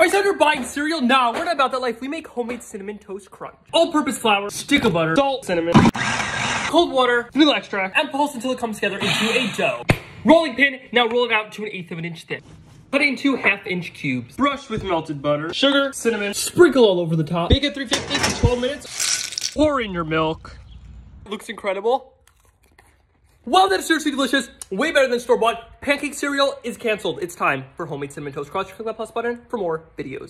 Are you you're buying cereal? Nah, we're not about that life. We make homemade cinnamon toast crunch. All-purpose flour, stick of butter, salt, cinnamon, cold water, vanilla extract, and pulse until it comes together into a dough. Rolling pin, now roll it out to an eighth of an inch thick. Cut into half-inch cubes. Brush with melted butter, sugar, cinnamon, sprinkle all over the top. Bake at 350 for 12 minutes. Pour in your milk. Looks incredible. Wow, that is seriously delicious. Way better than store-bought. Pancake cereal is canceled. It's time for homemade cinnamon toast crunch. Click that plus button for more videos.